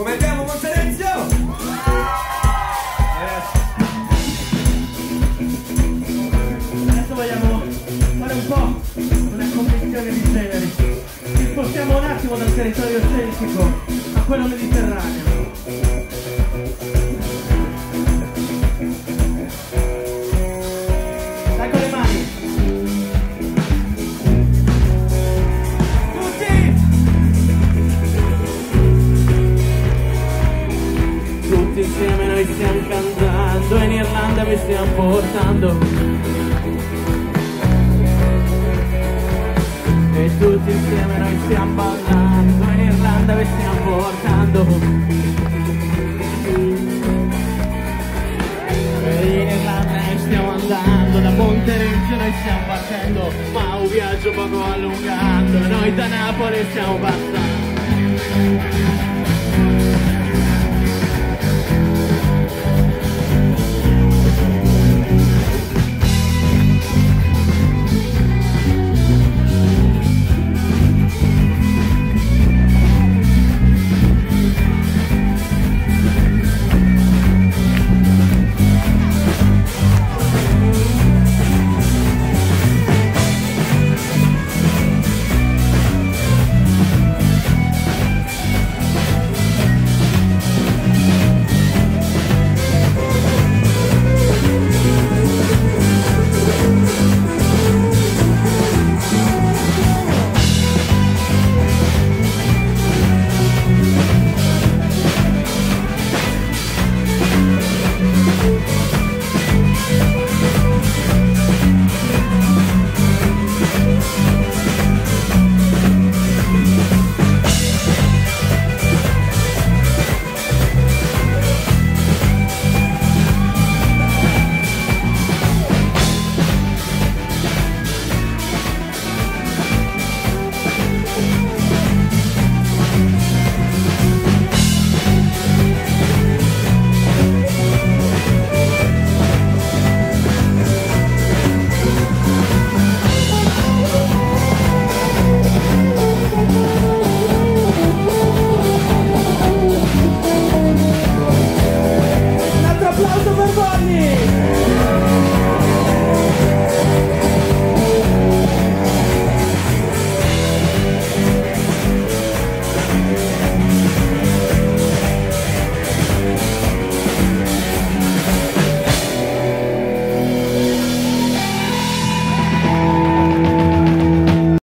Come andiamo con Serenzio? Eh. Adesso vogliamo fare un po' una competizione di generi. Ci spostiamo un attimo dal territorio celtico a quello mediterraneo. Irlanda vi stiamo portando. E tutti insieme noi stiamo ballando In Irlanda vi stiamo portando. E in Irlanda stiamo andando Da Monteriggiо noi stiamo partendo Ma un viaggio poco allungando Noi da Napoli stiamo passando